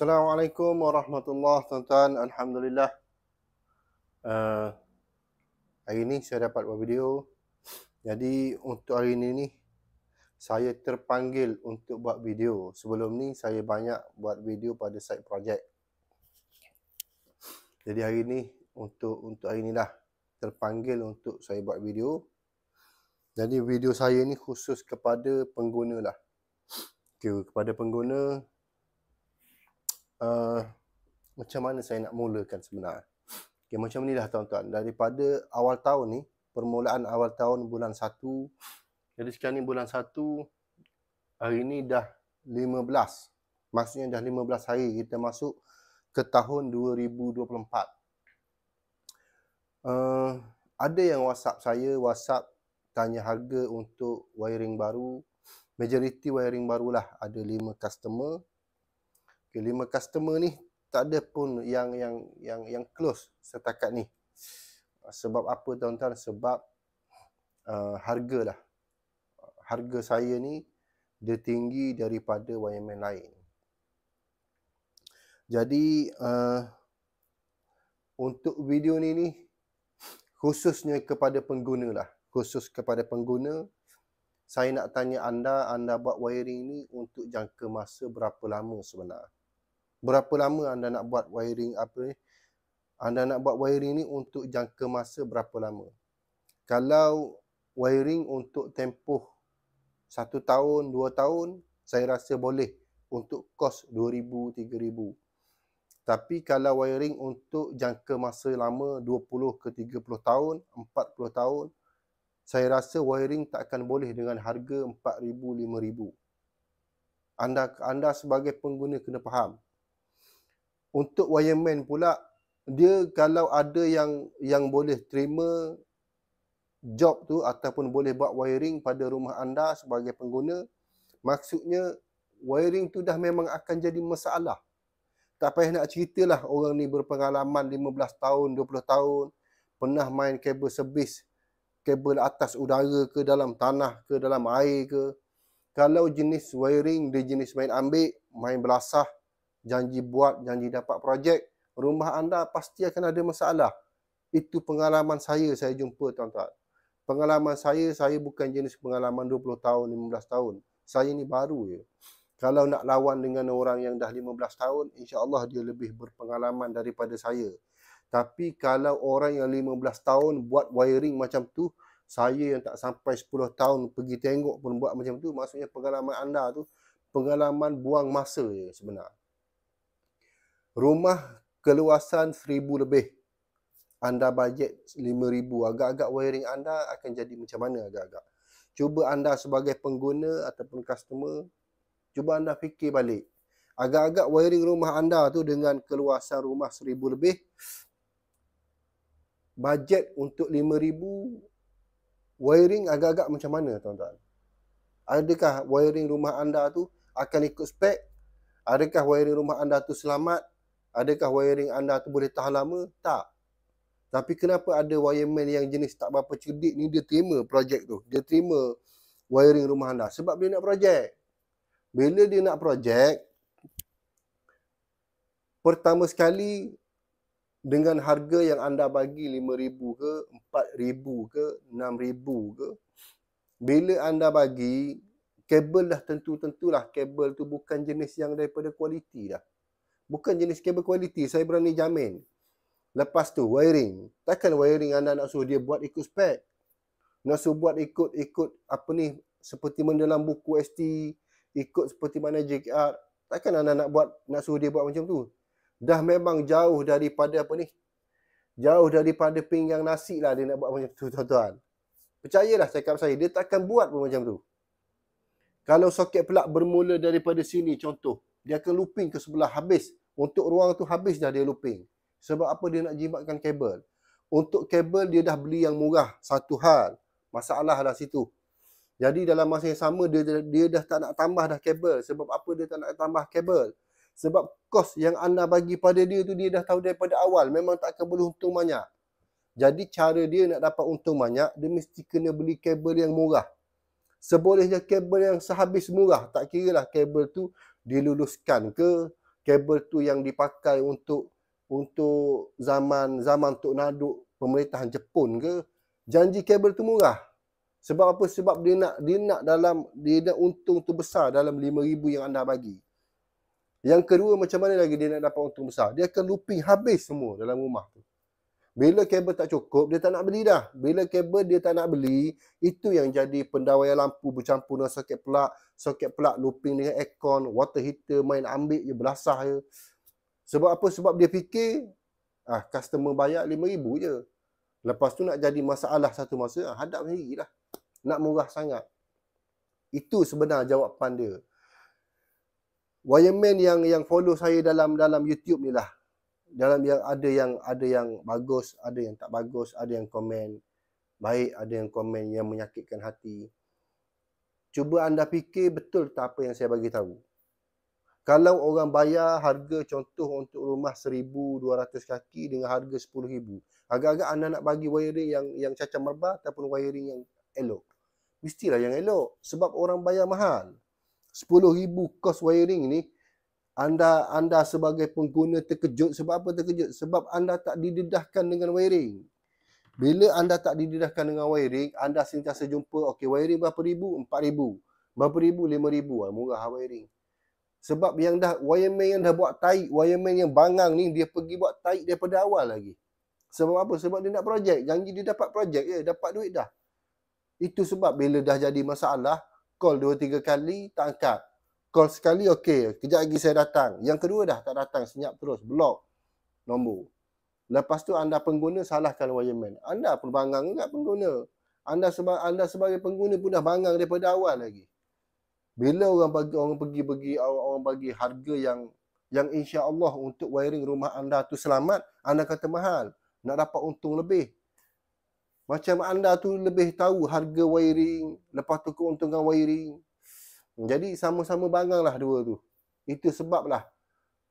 Assalamualaikum warahmatullahi tuan-tuan. Alhamdulillah. Uh, hari ini saya dapat buat video. Jadi untuk hari ini ni saya terpanggil untuk buat video. Sebelum ni saya banyak buat video pada side project. Jadi hari ini untuk untuk hari ini dah terpanggil untuk saya buat video. Jadi video saya ni khusus kepada pengguna lah. Okay, kepada pengguna uh, macam mana saya nak mulakan sebenarnya. Okay, macam ni lah tuan-tuan. Daripada awal tahun ni, permulaan awal tahun bulan 1. Jadi sekarang ni bulan 1, hari ni dah 15. Maksudnya dah 15 hari kita masuk ke tahun 2024. Uh, ada yang WhatsApp saya, WhatsApp tanya harga untuk wiring baru. Majoriti wiring barulah ada 5 customer Okay, lima customer ni tak ada pun yang yang yang yang close setakat ni. Sebab apa tuan-tuan? Sebab uh, harga lah. Harga saya ni dia tinggi daripada wireman lain. Jadi uh, untuk video ni ni khususnya kepada pengguna lah. Khusus kepada pengguna saya nak tanya anda, anda buat wiring ni untuk jangka masa berapa lama sebenarnya? Berapa lama anda nak buat wiring apa ni? Anda nak buat wiring ni untuk jangka masa berapa lama? Kalau wiring untuk tempoh satu tahun, dua tahun, saya rasa boleh untuk kos dua ribu, tiga ribu. Tapi kalau wiring untuk jangka masa lama dua puluh ke tiga puluh tahun, empat puluh tahun, saya rasa wiring tak akan boleh dengan harga empat ribu, lima ribu. Anda anda sebagai pengguna kena faham untuk wireman pula dia kalau ada yang yang boleh terima job tu ataupun boleh buat wiring pada rumah anda sebagai pengguna maksudnya wiring tu dah memang akan jadi masalah. Tak payah nak ceritalah orang ni berpengalaman 15 tahun 20 tahun pernah main kabel sebis kabel atas udara ke dalam tanah ke dalam air ke. Kalau jenis wiring dia jenis main ambil main belasah janji buat, janji dapat projek, rumah anda pasti akan ada masalah. Itu pengalaman saya, saya jumpa tuan-tuan. Pengalaman saya, saya bukan jenis pengalaman 20 tahun, 15 tahun. Saya ni baru je. Kalau nak lawan dengan orang yang dah 15 tahun, insya Allah dia lebih berpengalaman daripada saya. Tapi kalau orang yang 15 tahun buat wiring macam tu, saya yang tak sampai 10 tahun pergi tengok pun buat macam tu, maksudnya pengalaman anda tu, pengalaman buang masa je sebenarnya rumah keluasan seribu lebih. Anda bajet lima ribu. Agak-agak wiring anda akan jadi macam mana agak-agak? Cuba anda sebagai pengguna ataupun customer cuba anda fikir balik. Agak-agak wiring rumah anda tu dengan keluasan rumah seribu lebih bajet untuk lima ribu wiring agak-agak macam mana tuan-tuan? Adakah wiring rumah anda tu akan ikut spek? Adakah wiring rumah anda tu selamat Adakah wiring anda tu boleh tahan lama? Tak. Tapi kenapa ada wireman yang jenis tak berapa cerdik ni dia terima projek tu. Dia terima wiring rumah anda. Sebab dia nak projek. Bila dia nak projek, pertama sekali dengan harga yang anda bagi RM5,000 ke, RM4,000 ke, RM6,000 ke, bila anda bagi, kabel dah tentu-tentulah kabel tu bukan jenis yang daripada kualiti dah bukan jenis kabel kualiti saya berani jamin. Lepas tu wiring. Takkan wiring anda nak suruh dia buat ikut spek? Nak suruh buat ikut ikut apa ni seperti mana dalam buku ST ikut seperti mana JKR takkan anda nak buat nak suruh dia buat macam tu? Dah memang jauh daripada apa ni jauh daripada pinggang nasi lah dia nak buat macam tu tuan-tuan. Percayalah cakap saya dia takkan buat pun macam tu. Kalau soket pelak bermula daripada sini contoh dia akan looping ke sebelah habis untuk ruang tu habis dah dia looping. Sebab apa dia nak jimatkan kabel? Untuk kabel dia dah beli yang murah. Satu hal. Masalah lah situ. Jadi dalam masa yang sama dia, dia dah tak nak tambah dah kabel. Sebab apa dia tak nak tambah kabel? Sebab kos yang anda bagi pada dia tu dia dah tahu daripada awal. Memang tak akan boleh untung banyak. Jadi cara dia nak dapat untung banyak, dia mesti kena beli kabel yang murah. Sebolehnya kabel yang sehabis murah. Tak kira lah kabel tu diluluskan ke, kabel tu yang dipakai untuk untuk zaman zaman Tok Naduk pemerintahan Jepun ke? Janji kabel tu murah. Sebab apa? Sebab dia nak dia nak dalam dia nak untung tu besar dalam 5000 yang anda bagi. Yang kedua macam mana lagi dia nak dapat untung besar? Dia akan looping habis semua dalam rumah tu bila kabel tak cukup, dia tak nak beli dah. Bila kabel dia tak nak beli, itu yang jadi pendawaian lampu bercampur dengan soket pelak, soket pelak looping dengan aircon, water heater main ambil je, belasah je. Sebab apa? Sebab dia fikir, ah customer bayar RM5,000 je. Lepas tu nak jadi masalah satu masa, ah, hadap sendiri lah. Nak murah sangat. Itu sebenar jawapan dia. Wireman yang yang follow saya dalam dalam YouTube ni lah dalam yang ada yang ada yang bagus, ada yang tak bagus, ada yang komen baik, ada yang komen yang menyakitkan hati. Cuba anda fikir betul tak apa yang saya bagi tahu. Kalau orang bayar harga contoh untuk rumah 1200 kaki dengan harga 10000, agak-agak anda nak bagi wiring yang yang cacat merbah ataupun wiring yang elok. Mestilah yang elok sebab orang bayar mahal. 10000 kos wiring ni anda anda sebagai pengguna terkejut sebab apa terkejut? Sebab anda tak didedahkan dengan wiring. Bila anda tak didedahkan dengan wiring anda sentiasa jumpa okey wiring berapa ribu? Empat ribu. Berapa ribu? Lima ribu. Ah murah wiring. Sebab yang dah wireman yang dah buat taik wireman yang bangang ni dia pergi buat taik daripada awal lagi. Sebab apa? Sebab dia nak projek. Janji dia dapat projek ya dapat duit dah. Itu sebab bila dah jadi masalah call dua tiga kali tak angkat call sekali okey, kejap lagi saya datang. Yang kedua dah tak datang, senyap terus, block nombor. Lepas tu anda pengguna salahkan wireman. Anda pun bangang juga pengguna. Anda sebab anda sebagai pengguna pun dah bangang daripada awal lagi. Bila orang bagi orang pergi bagi orang bagi harga yang yang insya-Allah untuk wiring rumah anda tu selamat, anda kata mahal. Nak dapat untung lebih. Macam anda tu lebih tahu harga wiring, lepas tu keuntungan wiring, jadi sama-sama bangang lah dua tu. Itu sebablah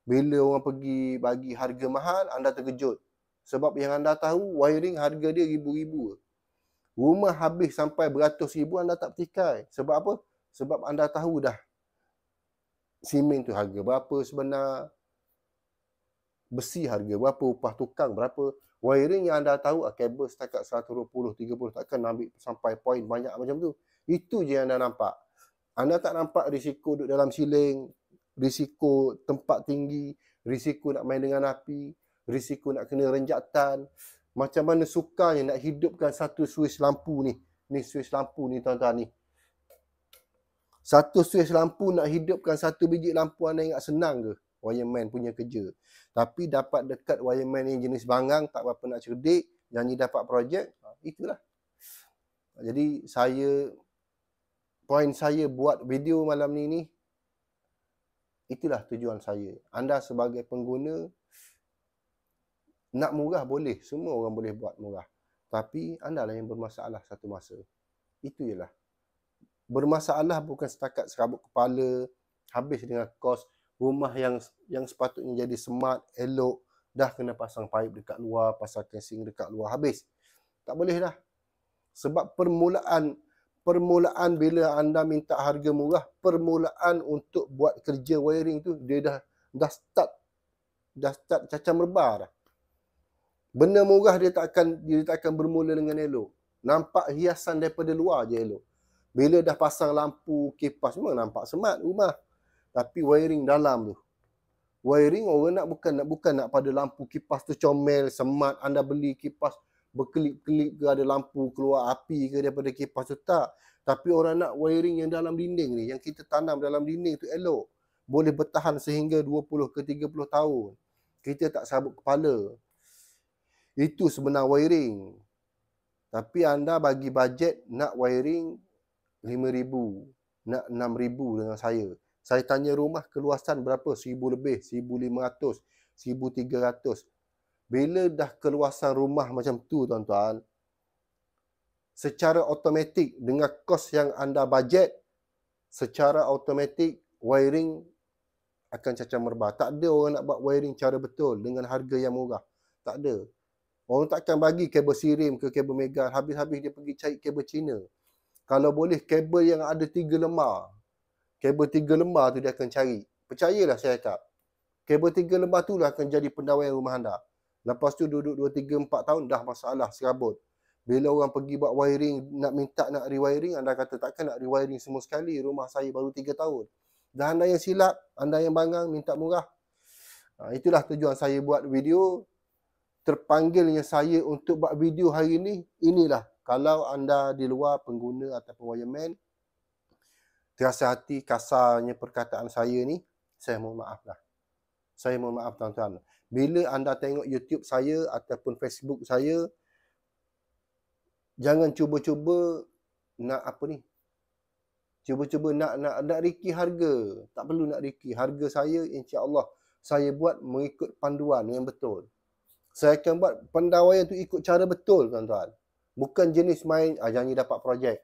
bila orang pergi bagi harga mahal, anda terkejut. Sebab yang anda tahu, wiring harga dia ribu-ribu. Rumah habis sampai beratus ribu, anda tak petikai. Sebab apa? Sebab anda tahu dah simen tu harga berapa sebenar. Besi harga berapa, upah tukang berapa. Wiring yang anda tahu, ah, kabel setakat 120, 30, takkan ambil sampai poin banyak macam tu. Itu je yang anda nampak. Anda tak nampak risiko duduk dalam siling, risiko tempat tinggi, risiko nak main dengan api, risiko nak kena renjatan. Macam mana sukanya nak hidupkan satu switch lampu ni. Ni switch lampu ni tuan-tuan ni. Satu switch lampu nak hidupkan satu biji lampu anda ingat senang ke? Wireman punya kerja. Tapi dapat dekat wireman ni jenis bangang, tak apa nak cerdik, janji dapat projek, itulah. Jadi saya poin saya buat video malam ni ni itulah tujuan saya. Anda sebagai pengguna nak murah boleh, semua orang boleh buat murah. Tapi anda lah yang bermasalah satu masa. Itu ialah. Bermasalah bukan setakat serabut kepala, habis dengan kos rumah yang yang sepatutnya jadi smart, elok, dah kena pasang paip dekat luar, pasang casing dekat luar, habis. Tak boleh dah. Sebab permulaan permulaan bila anda minta harga murah, permulaan untuk buat kerja wiring tu dia dah dah start dah start cacat merbah dah. Benda murah dia tak akan dia tak akan bermula dengan elok. Nampak hiasan daripada luar je elok. Bila dah pasang lampu kipas memang nampak smart rumah. Tapi wiring dalam tu. Wiring orang nak bukan nak bukan nak pada lampu kipas tu comel, smart anda beli kipas berkelip-kelip ke ada lampu keluar api ke daripada kipas tu tak. Tapi orang nak wiring yang dalam dinding ni, yang kita tanam dalam dinding tu elok. Boleh bertahan sehingga 20 ke 30 tahun. Kita tak sabuk kepala. Itu sebenar wiring. Tapi anda bagi bajet nak wiring 5,000, nak 6,000 dengan saya. Saya tanya rumah keluasan berapa? 1,000 lebih, 1,500, 1,300. Bila dah keluasan rumah macam tu tuan-tuan, secara automatik dengan kos yang anda bajet, secara automatik wiring akan cacat merbah. Tak ada orang nak buat wiring cara betul dengan harga yang murah. Tak ada. Orang takkan bagi kabel sirim ke kabel mega habis-habis dia pergi cari kabel Cina. Kalau boleh kabel yang ada tiga lembar. Kabel tiga lembar tu dia akan cari. Percayalah saya cakap. Kabel tiga lembar tu lah akan jadi pendawaian rumah anda. Lepas tu duduk 2, 3, 4 tahun dah masalah serabut. Bila orang pergi buat wiring, nak minta nak rewiring, anda kata takkan nak rewiring semua sekali. Rumah saya baru 3 tahun. Dan anda yang silap, anda yang bangang, minta murah. Ha, itulah tujuan saya buat video. Terpanggilnya saya untuk buat video hari ini, inilah. Kalau anda di luar pengguna ataupun wireman, terasa hati kasarnya perkataan saya ni, saya mohon maaf lah. Saya mohon maaf tuan-tuan. Bila anda tengok YouTube saya ataupun Facebook saya, jangan cuba-cuba nak apa ni? Cuba-cuba nak nak nak riki harga. Tak perlu nak riki. Harga saya insya-Allah saya buat mengikut panduan yang betul. Saya akan buat pendawaian tu ikut cara betul tuan-tuan. Bukan jenis main ah jangan dapat projek.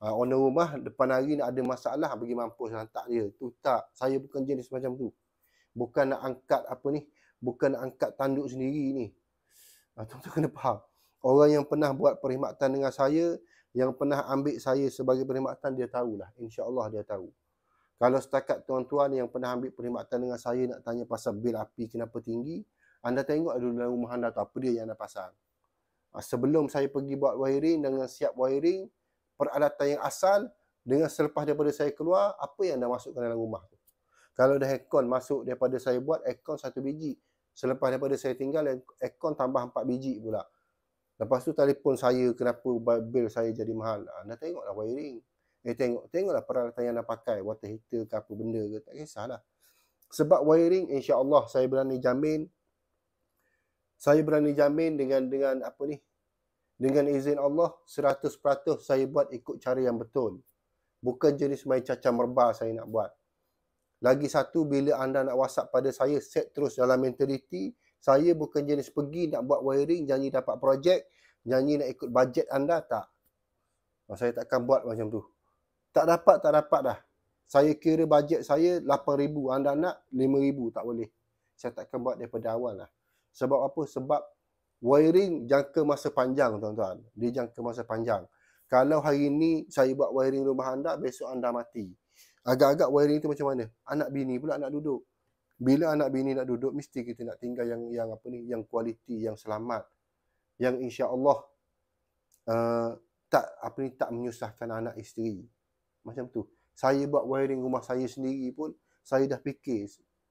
Ah, owner rumah depan hari nak ada masalah bagi mampus hantar dia. Tu tak. Saya bukan jenis macam tu. Bukan nak angkat apa ni bukan angkat tanduk sendiri ni ah, tuan-tuan kena faham orang yang pernah buat perkhidmatan dengan saya, yang pernah ambil saya sebagai perkhidmatan, dia tahulah. InsyaAllah dia tahu. Kalau setakat tuan-tuan yang pernah ambil perkhidmatan dengan saya nak tanya pasal bil api kenapa tinggi, anda tengok dulu dalam rumah anda tu apa dia yang anda pasang. Ah, sebelum saya pergi buat wiring dengan siap wiring, peralatan yang asal, dengan selepas daripada saya keluar, apa yang anda masukkan dalam rumah tu. Kalau dah aircon masuk daripada saya buat, aircon satu biji. Selepas daripada saya tinggal, aircon tambah empat biji pula. Lepas tu telefon saya kenapa bil saya jadi mahal. Anda tengoklah wiring. Eh tengok, tengoklah peralatan yang anda pakai. Water heater ke apa benda ke. Tak kisahlah. Sebab wiring insya-Allah saya berani jamin saya berani jamin dengan dengan apa ni? Dengan izin Allah 100% saya buat ikut cara yang betul. Bukan jenis main cacam merba saya nak buat. Lagi satu bila anda nak WhatsApp pada saya set terus dalam mentaliti saya bukan jenis pergi nak buat wiring, janji dapat projek, janji nak ikut bajet anda, tak. Saya takkan buat macam tu. Tak dapat, tak dapat dah. Saya kira bajet saya RM8,000, anda nak RM5,000, tak boleh. Saya takkan buat daripada awal lah. Sebab apa? Sebab wiring jangka masa panjang, tuan-tuan. Dia jangka masa panjang. Kalau hari ini saya buat wiring rumah anda, besok anda mati. Agak-agak wiring itu macam mana? Anak bini pula nak duduk. Bila anak bini nak duduk mesti kita nak tinggal yang yang apa ni yang kualiti yang selamat. Yang insya-Allah uh, tak apa ni tak menyusahkan anak isteri. Macam tu. Saya buat wiring rumah saya sendiri pun saya dah fikir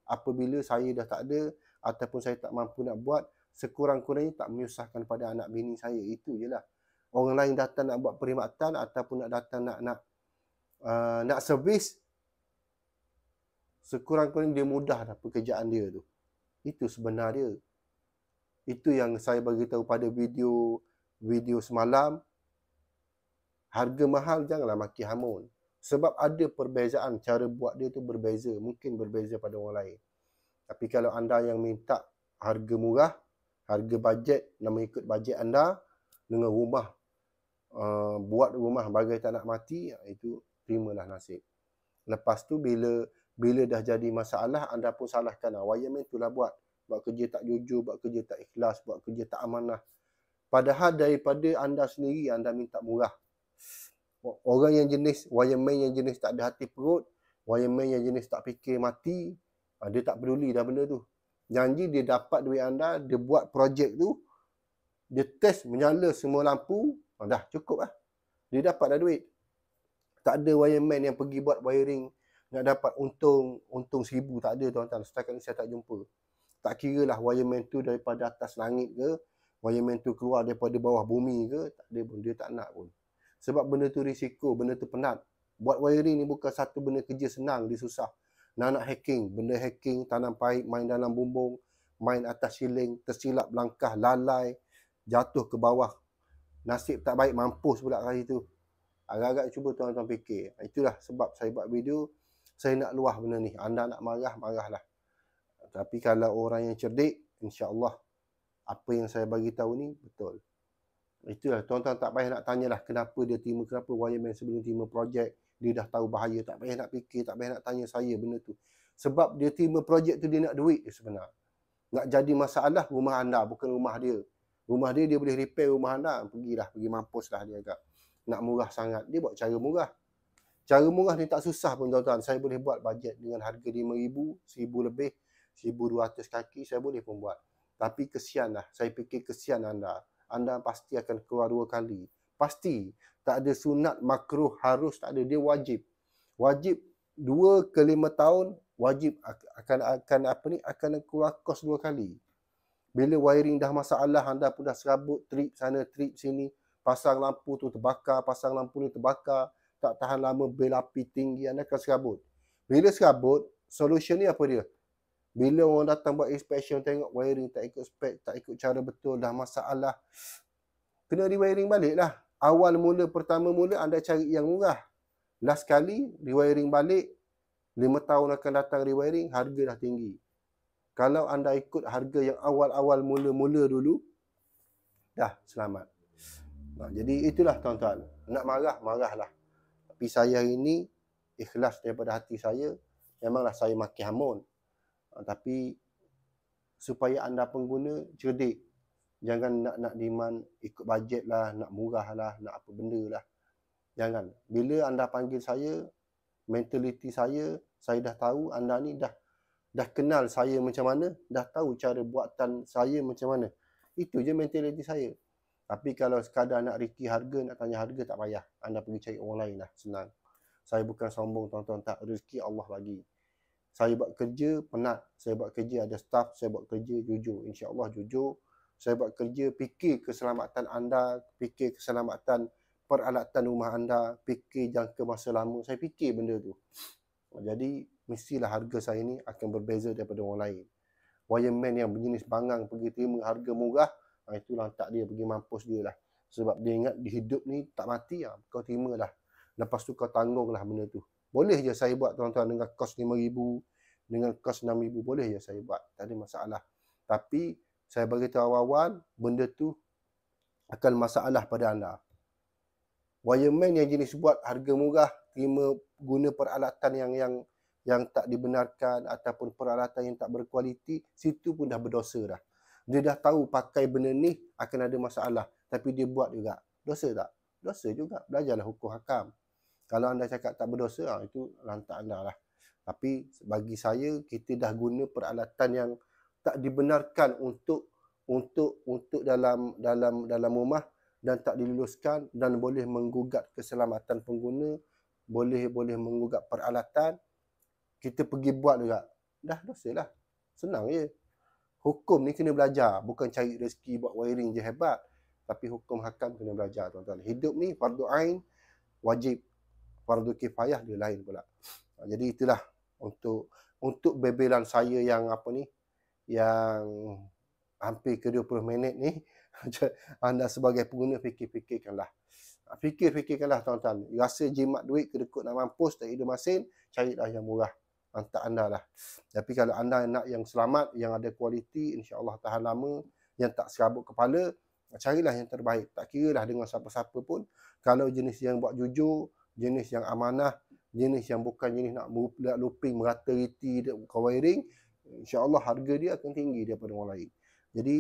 apabila saya dah tak ada ataupun saya tak mampu nak buat sekurang-kurangnya tak menyusahkan pada anak bini saya. Itu je lah. Orang lain datang nak buat perkhidmatan ataupun nak datang nak nak uh, nak servis sekurang-kurangnya dia mudah dah pekerjaan dia tu. Itu sebenarnya. Itu yang saya bagi tahu pada video video semalam. Harga mahal janganlah maki hamun. Sebab ada perbezaan cara buat dia tu berbeza. Mungkin berbeza pada orang lain. Tapi kalau anda yang minta harga murah, harga bajet, nak mengikut bajet anda dengan rumah, uh, buat rumah bagai tak nak mati, itu terimalah nasib. Lepas tu bila bila dah jadi masalah anda pun salahkan ah wireman itulah buat. Buat kerja tak jujur buat kerja tak ikhlas buat kerja tak amanah. Padahal daripada anda sendiri anda minta murah. Orang yang jenis wireman yang jenis tak ada hati perut wireman yang jenis tak fikir mati ah, dia tak peduli dah benda tu. Janji dia dapat duit anda dia buat projek tu dia test menyala semua lampu ah, dah cukup lah. Dia dapat dah duit tak ada wireman yang pergi buat wiring nak dapat untung untung seribu tak ada tuan-tuan. Setakat ni saya tak jumpa. Tak kira lah wireman tu daripada atas langit ke wireman tu keluar daripada bawah bumi ke tak ada pun. Dia tak nak pun. Sebab benda tu risiko benda tu penat. Buat wiring ni bukan satu benda kerja senang dia susah. Nak nak hacking benda hacking tanam paip main dalam bumbung main atas siling tersilap langkah lalai jatuh ke bawah. Nasib tak baik mampus pula kali tu agak-agak cuba tuan-tuan fikir. Itulah sebab saya buat video saya nak luah benda ni. Anda nak marah, marahlah. Tapi kalau orang yang cerdik, insya-Allah apa yang saya bagi tahu ni betul. Itulah tuan-tuan tak payah nak tanyalah kenapa dia terima kenapa wireman sebelum terima projek dia dah tahu bahaya. Tak payah nak fikir tak payah nak tanya saya benda tu. Sebab dia terima projek tu dia nak duit dia sebenar. Nak jadi masalah rumah anda bukan rumah dia. Rumah dia dia boleh repair rumah anda. Pergilah pergi mampuslah dia agak nak murah sangat dia buat cara murah Cara murah ni tak susah pun tuan-tuan. Saya boleh buat bajet dengan harga RM5,000, RM1,000 lebih. 1200 kaki saya boleh pun buat. Tapi kesian lah. Saya fikir kesian anda. Anda pasti akan keluar dua kali. Pasti. Tak ada sunat makruh harus tak ada. Dia wajib. Wajib dua ke lima tahun wajib akan akan apa ni akan keluar kos dua kali. Bila wiring dah masalah anda pun dah serabut trip sana trip sini pasang lampu tu terbakar pasang lampu ni terbakar tak tahan lama bil api tinggi anda akan serabut. Bila serabut solution ni apa dia? Bila orang datang buat inspection tengok wiring tak ikut spek, tak ikut cara betul, dah masalah. Kena rewiring balik lah. Awal mula, pertama mula anda cari yang murah. Last kali, rewiring balik. lima tahun akan datang rewiring, harga dah tinggi. Kalau anda ikut harga yang awal-awal mula-mula dulu, dah selamat. Nah, jadi itulah tuan-tuan. Nak marah, marahlah. Tapi saya hari ini, ikhlas daripada hati saya, memanglah saya maki hamun. Uh, tapi supaya anda pengguna cerdik. Jangan nak nak demand ikut bajet lah, nak murah lah, nak apa benda lah. Jangan. Bila anda panggil saya, mentaliti saya, saya dah tahu anda ni dah dah kenal saya macam mana, dah tahu cara buatan saya macam mana. Itu je mentaliti saya. Tapi kalau sekadar nak riki harga, nak tanya harga, tak payah. Anda pergi cari orang lain lah, senang. Saya bukan sombong, tuan-tuan. Tak, rezeki Allah bagi. Saya buat kerja penat. Saya buat kerja ada staff saya buat kerja jujur. Insyaallah jujur. Saya buat kerja fikir keselamatan anda fikir keselamatan peralatan rumah anda fikir jangka masa lama. Saya fikir benda tu. Jadi mestilah harga saya ni akan berbeza daripada orang lain. Wireman yang berjenis bangang pergi terima harga murah ha, itu lantak dia pergi mampus dia lah sebab dia ingat di hidup ni tak mati lah. kau terima lah lepas tu kau tanggung lah benda tu boleh je saya buat tuan-tuan dengan kos RM5,000, dengan kos RM6,000 boleh je saya buat. Tak ada masalah. Tapi saya beritahu awal-awal, benda tu akan masalah pada anda. Wireman yang jenis buat harga murah, terima guna peralatan yang yang yang tak dibenarkan ataupun peralatan yang tak berkualiti, situ pun dah berdosa dah. Dia dah tahu pakai benda ni akan ada masalah. Tapi dia buat juga. Dosa tak? Dosa juga. Belajarlah hukum hakam. Kalau anda cakap tak berdosa, ha, itu lantak anda lah. Tapi bagi saya, kita dah guna peralatan yang tak dibenarkan untuk untuk untuk dalam dalam dalam rumah dan tak diluluskan dan boleh menggugat keselamatan pengguna, boleh boleh menggugat peralatan, kita pergi buat juga. Dah dosa lah. Senang je. Hukum ni kena belajar. Bukan cari rezeki buat wiring je hebat. Tapi hukum hakam kena belajar tuan-tuan. Hidup ni fardu ain wajib fardu kifayah dia lain pula. Ha, jadi itulah untuk untuk bebelan saya yang apa ni yang hampir ke 20 minit ni anda sebagai pengguna fikir-fikirkanlah. Ha, fikir-fikirkanlah tuan-tuan. Rasa jimat duit kedekut nak mampus tak ada masin, carilah yang murah. Hantar anda lah. Tapi kalau anda nak yang selamat, yang ada kualiti, insya-Allah tahan lama, yang tak serabut kepala, carilah yang terbaik. Tak kira lah dengan siapa-siapa pun. Kalau jenis yang buat jujur, jenis yang amanah, jenis yang bukan jenis nak looping merata riti wiring, insya-Allah harga dia akan tinggi daripada orang lain. Jadi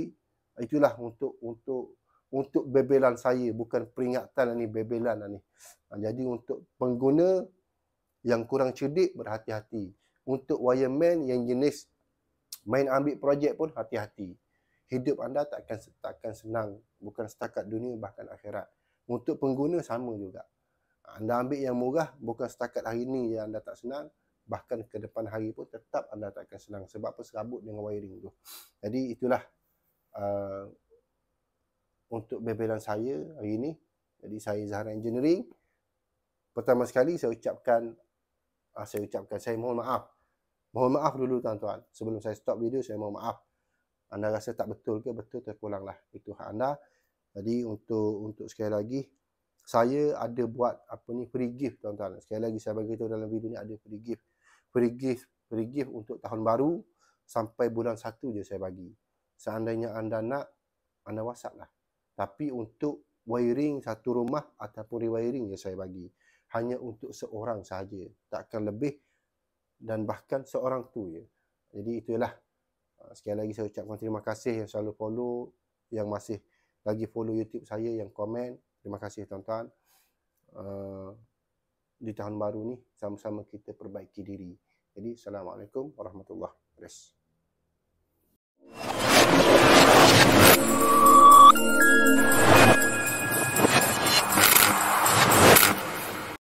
itulah untuk untuk untuk bebelan saya bukan peringatan ni bebelan ni. Ha, jadi untuk pengguna yang kurang cerdik berhati-hati. Untuk wireman yang jenis main ambil projek pun hati-hati. Hidup anda takkan takkan senang bukan setakat dunia bahkan akhirat. Untuk pengguna sama juga. Anda ambil yang murah bukan setakat hari ini yang anda tak senang, bahkan ke depan hari pun tetap anda tak akan senang sebab apa serabut dengan wiring tu. Jadi itulah uh, untuk bebelan saya hari ini. Jadi saya Zahra Engineering. Pertama sekali saya ucapkan uh, saya ucapkan saya mohon maaf. Mohon maaf dulu tuan-tuan. Sebelum saya stop video saya mohon maaf. Anda rasa tak betul ke? Betul terpulanglah. Itu hak anda. Jadi untuk untuk sekali lagi saya ada buat apa ni free gift tuan-tuan. Sekali lagi saya bagi tahu dalam video ni ada free gift. Free gift, free gift untuk tahun baru sampai bulan satu je saya bagi. Seandainya anda nak, anda WhatsApp lah. Tapi untuk wiring satu rumah ataupun rewiring je saya bagi. Hanya untuk seorang sahaja. Takkan lebih dan bahkan seorang tu je. Jadi itulah. Ah, sekali lagi saya ucapkan terima kasih yang selalu follow, yang masih lagi follow YouTube saya, yang komen. Terima kasih tuan-tuan. Uh, di tahun baru ni sama-sama kita perbaiki diri. Jadi Assalamualaikum warahmatullahi wabarakatuh.